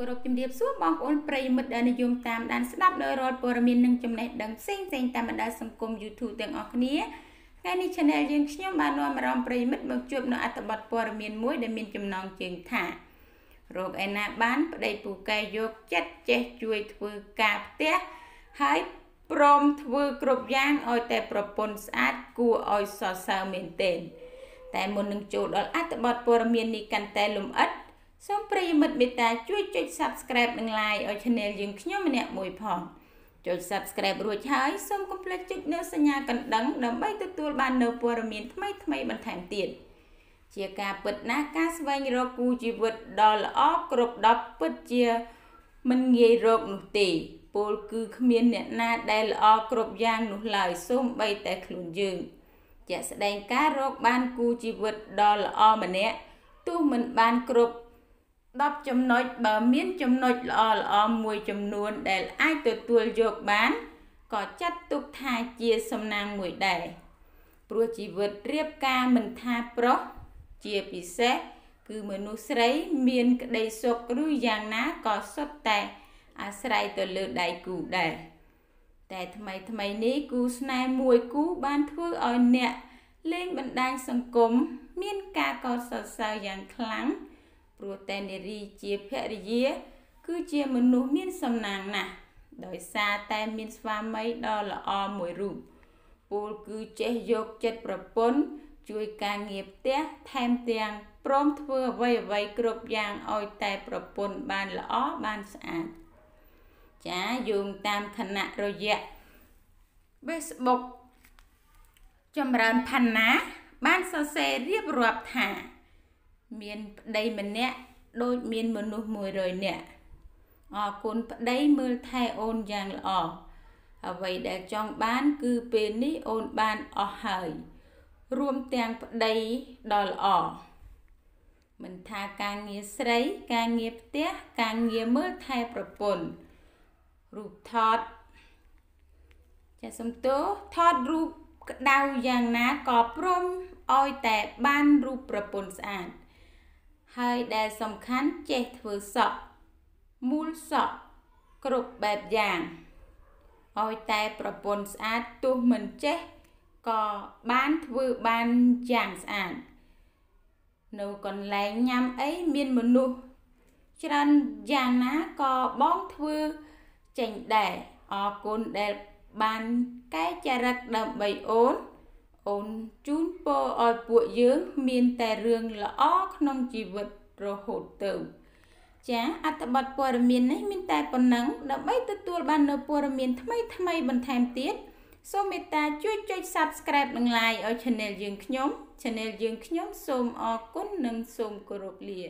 គោរពជំរាបសួរបងប្អូនប្រិយមិត្តដែលនិយមតាមដានស្ដាប់នៅរាល់ព័ត៌មាននិងចំណេះដឹងផ្សេងផ្សេងតាមបណ្ដាសង្គម YouTube ទាំងអស់គ្នាថ្ងៃនេះ Channel យើងខ្ញុំបាននាំអារម្មណ៍ប្រិយមិត្តមកជួបនៅអត្ថបទព័ត៌មានមួយដែលមានចំណងជើងថារោគឯណាបានប្តីពូកែយកចិត្តចេះជួយធ្វើការផ្ទះហើយព្រមធ្វើគ្រប់យ៉ាងឲ្យតែប្រពន្ធស្អាតគួរឲ្យសរសើរមែនទែនតែមុននឹងចូលដល់អត្ថបទព័ត៌មាននេះកាន់តែលម្អិត សូមប្រិយមិត្តមេត្តាជួយចុច Subscribe និង Like ឲ្យ Channel យើងខ្ញុំម្នាក់មួយផងចុច Subscribe រួចហើយសូមកុំភ្លេចចុចនៅសញ្ញាកណ្ដឹងដើម្បីទទួលបាននូវព័ត៌មានថ្មីៗបន្ថែមទៀតជាការពិតណាស់ការស្វែងរកគូជីវិតដ៏ល្អគ្រប់10ពិតជាមិនងាយរកនោះទេពលគឺគ្មានអ្នកណាដែលល្អគ្រប់យ៉ាងនោះឡើយសូម្បីតែខ្លួនយើងជាក់ស្ដែងការរកបានគូជីវិតដ៏ល្អម្នាក់ទោះមិនបានគ្រប់ 10ចំណុចបើមានចំណុចល្អល្អមួយចំនួនដែលអាចទទួលយកបានក៏ចាត់ទុកថាជាសំណាងមួយដែរព្រោះជីវិតរៀបការមិនថាប្រុសជាពិសេសគឺមនុស្សស្រីមានក្តីសុខឬយ៉ាងណាក៏សុទ្ធតែអាស្រ័យទៅលើដៃគូដែរតែថ្មីថ្មីនេះគូស្នេហ៍មួយគូបានធ្វើឲ្យអ្នកលេងបណ្ដាញសង្គមមានការកោតសរសើរយ៉ាងខ្លាំង ព្រោះតែនារីជាភរិយា គឺជាមនុស្សមានសំណាងណាស់ដោយសារតែមានស្វាមីដ៏ល្អមួយរូបពូលគឺចេះយកចិត្តប្រពន្ធជួយការងារផ្ទះថែមទាំងព្រមធ្វើអ្វីអ្វីគ្រប់យ៉ាងឲ្យតែប្រពន្ធបានល្អបានស្អាតចាយោងតាមគណៈរយៈ Facebook ចម្រើនផាន់ណា បានសរសេររៀបរាប់ថា មានប្តីម្នាក់ដូចមានមនុស្ស100នាក់អរគុណប្តីមើលថែអូនយ៉ាងល្អអ្វីដែលចង់បាន គឺពេលនេះអូនបានអស់ហើយ រួមទាំងប្តីដ៏ល្អមិនថាការងារស្រី ការងារផ្ទះការងារមើលថែប្រពន្ធរូបថតចាសំទោថតរូបក្តៅយ៉ាងណាក៏ព្រមឲ្យតែបានរូបប្រពន្ធស្អាត ហើយដែលសំខាន់ចេះធ្វើសក់មូលសក់គ្រប់បែបយ៉ាងឲ្យតែប្រពន្ធស្អាតទោះមិនចេះក៏បានធ្វើបានយ៉ាងស្អាតនៅកន្លែងញ៉ាំអីមានមនុស្សច្រើនយ៉ាងណាក៏បងធ្វើចេញដែរអរគុណដែលបានកែចរិតដើម្បីអូន អូនជូនពរឲ្យពួកយើងមានតែរឿងល្អក្នុងជីវិតរហូតទៅចាអត្ថបទព័ត៌មាននេះមានតែប៉ុណ្ណឹងដើម្បីទទួលបាននូវព័ត៌មានថ្មីថ្មីបន្ថែមទៀតសូមមេត្តាជួយចុច Subscribe និង Like ឲ្យ Channel យើងខ្ញុំ Channel យើងខ្ញុំសូមអរគុណនិងសូមគោរពលា